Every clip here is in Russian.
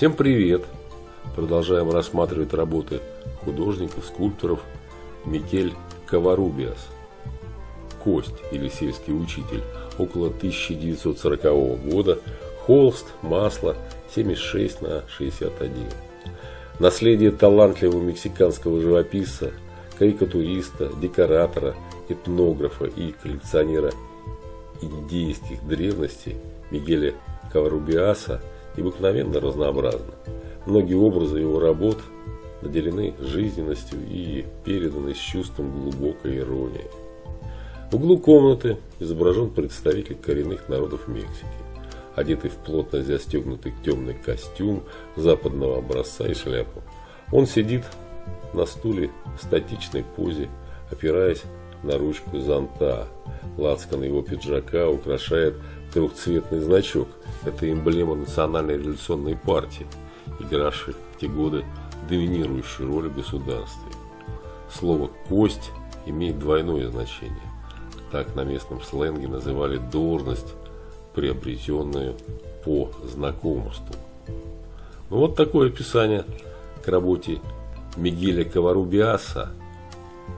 Всем привет! Продолжаем рассматривать работы художников, скульпторов Микель Каварубиас. Кость или сельский учитель около 1940 года. Холст, масло 76 на 61. Наследие талантливого мексиканского живописца, карикатуриста, декоратора, этнографа и коллекционера индейских древностей Мигеля Каварубиаса необыкновенно разнообразно. Многие образы его работ наделены жизненностью и переданы с чувством глубокой иронии. В углу комнаты изображен представитель коренных народов Мексики, одетый в плотно застегнутый темный костюм западного образца и шляпу. Он сидит на стуле в статичной позе, опираясь на ручку зонта. Лацкан его пиджака украшает трехцветный значок. Это эмблема национальной революционной партии, игравшей в те годы доминирующую роль в государстве. Слово «кость» имеет двойное значение. Так на местном сленге называли должность, приобретенную по знакомству. Ну, вот такое описание к работе Мигеля Каварубиаса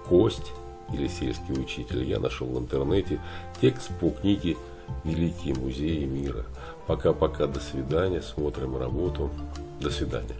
«Кость» или «Сельский учитель» я нашел в интернете. Текст по книге «Великие музеи мира». Пока-пока, до свидания, смотрим работу. До свидания.